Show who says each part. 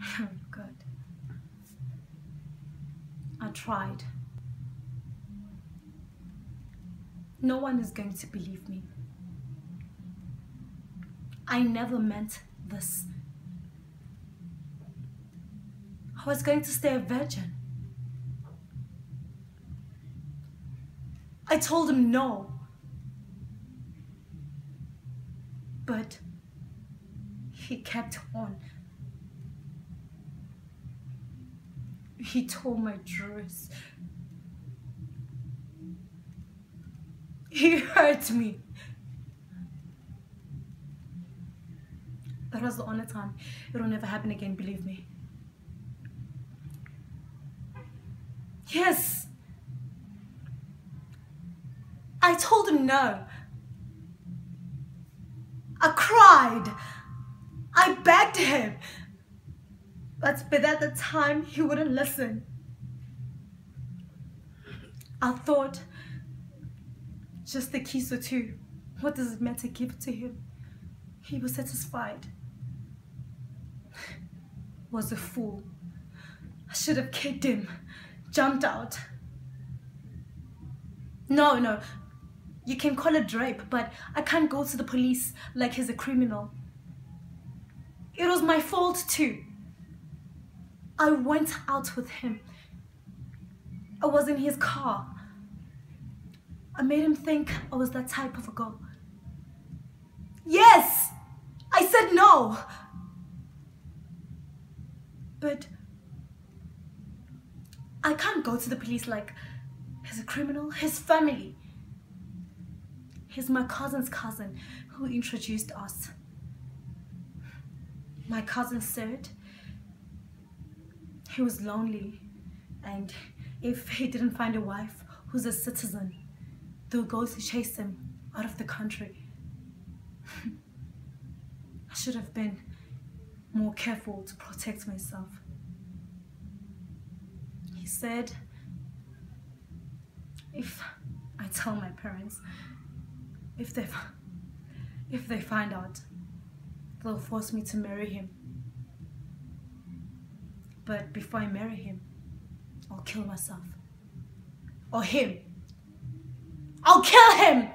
Speaker 1: God. I tried. No one is going to believe me. I never meant this. I was going to stay a virgin. I told him no. But he kept on. He tore my dress. He hurt me. That was the only time. It'll never happen again, believe me. Yes. I told him no. I cried. I begged him. But, but at the time, he wouldn't listen. I thought, just the keys or two. What does it matter? Give it to him. He was satisfied. Was a fool. I should have kicked him, jumped out. No, no, you can call it rape, but I can't go to the police like he's a criminal. It was my fault too. I went out with him. I was in his car. I made him think I was that type of a girl. Yes! I said no! But I can't go to the police like he's a criminal. His family. He's my cousin's cousin who introduced us. My cousin said he was lonely and if he didn't find a wife who's a citizen, they'll go to chase him out of the country. I should have been more careful to protect myself. He said, if I tell my parents, if they, if they find out, they'll force me to marry him. But before I marry him, I'll kill myself. Or him. I'll kill him!